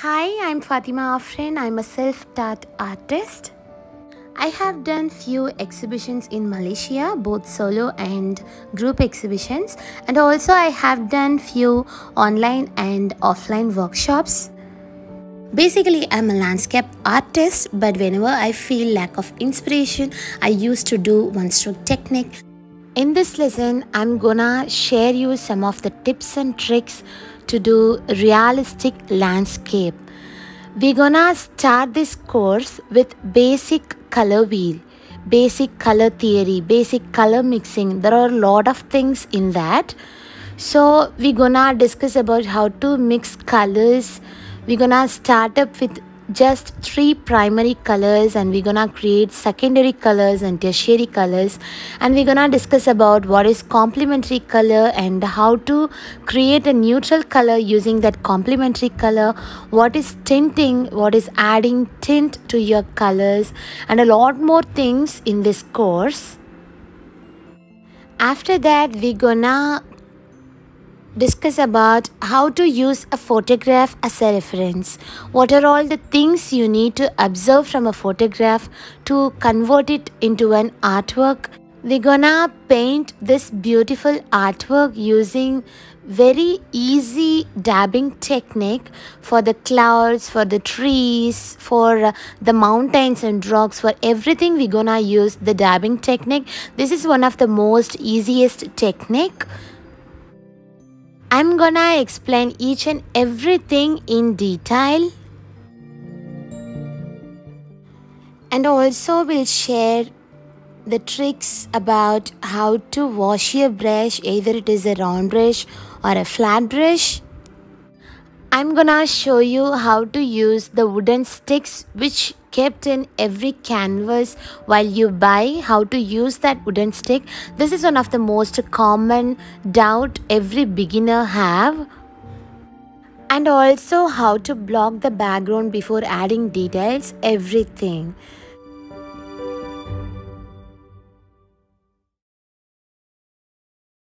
Hi, I'm Fathima Afrin. I'm a self-taught artist. I have done few exhibitions in Malaysia, both solo and group exhibitions, and also I have done few online and offline workshops. Basically, I'm a landscape artist, but whenever I feel lack of inspiration, I used to do one stroke technique. In this lesson, I'm gonna share you some of the tips and tricks to do realistic landscape. We're gonna start this course with basic color wheel, basic color theory, basic color mixing. There are a lot of things in that. So we're gonna discuss about how to mix colors. We're gonna start up with just three primary colors and we're gonna create secondary colors and tertiary colors. And we're gonna discuss about what is complementary color and how to create a neutral color using that complementary color. What is tinting what is adding tint to your colors and a lot more things in this course. After that we're gonna discuss about how to use a photograph as a reference. What are all the things you need to observe from a photograph to convert it into an artwork? We're gonna paint this beautiful artwork using very easy dabbing technique for the clouds for the trees for uh, the mountains and rocks for everything we're gonna use the dabbing technique this is one of the most easiest technique I'm gonna explain each and everything in detail. And also we'll share the tricks about how to wash your brush either it is a round brush or a flat brush I'm gonna show you how to use the wooden sticks which kept in every canvas while you buy how to use that wooden stick. This is one of the most common doubt every beginner have and also how to block the background before adding details everything